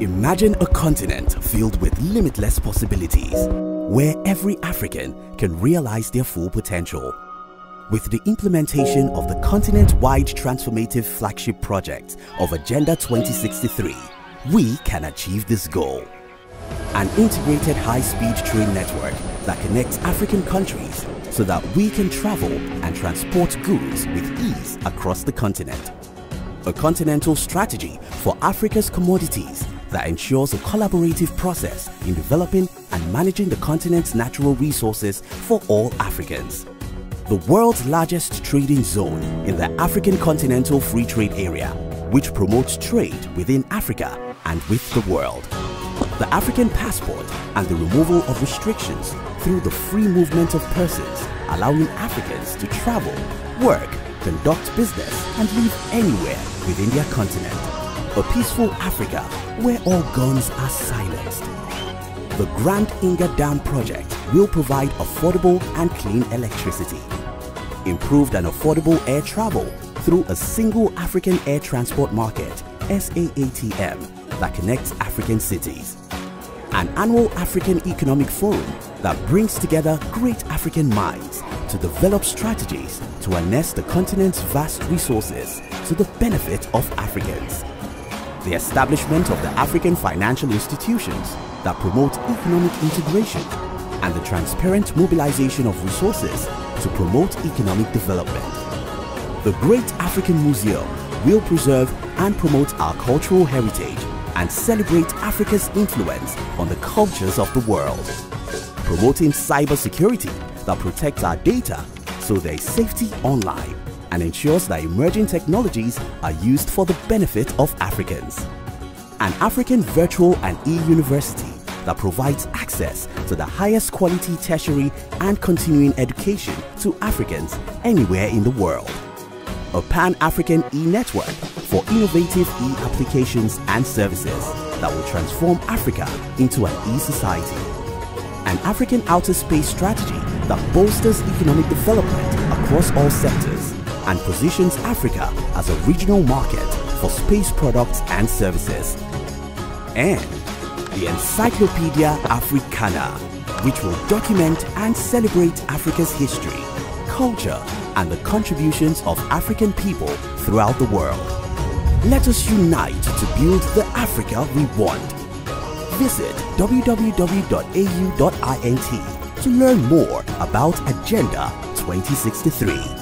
Imagine a continent filled with limitless possibilities, where every African can realize their full potential. With the implementation of the continent-wide transformative flagship project of Agenda 2063, we can achieve this goal. An integrated high-speed train network that connects African countries so that we can travel and transport goods with ease across the continent. A continental strategy for Africa's commodities that ensures a collaborative process in developing and managing the continent's natural resources for all Africans. The world's largest trading zone in the African Continental Free Trade Area, which promotes trade within Africa and with the world. The African passport and the removal of restrictions through the free movement of persons, allowing Africans to travel, work, conduct business and live anywhere within their continent. A peaceful Africa where all guns are silenced. The Grand Inga Dam project will provide affordable and clean electricity. Improved and affordable air travel through a single African air transport market, SAATM, that connects African cities. An annual African Economic Forum that brings together great African minds to develop strategies to harness the continent's vast resources to the benefit of Africans. The establishment of the African financial institutions that promote economic integration and the transparent mobilization of resources to promote economic development. The Great African Museum will preserve and promote our cultural heritage and celebrate Africa's influence on the cultures of the world. Promoting cybersecurity that protects our data so there is safety online and ensures that emerging technologies are used for the benefit of Africans. An African virtual and e-university that provides access to the highest quality tertiary and continuing education to Africans anywhere in the world. A Pan-African e-network for innovative e-applications and services that will transform Africa into an e-society. An African outer space strategy that bolsters economic development across all sectors and positions Africa as a regional market for space products and services. And the Encyclopedia Africana, which will document and celebrate Africa's history, culture, and the contributions of African people throughout the world. Let us unite to build the Africa we want. Visit www.au.int to learn more about Agenda 2063.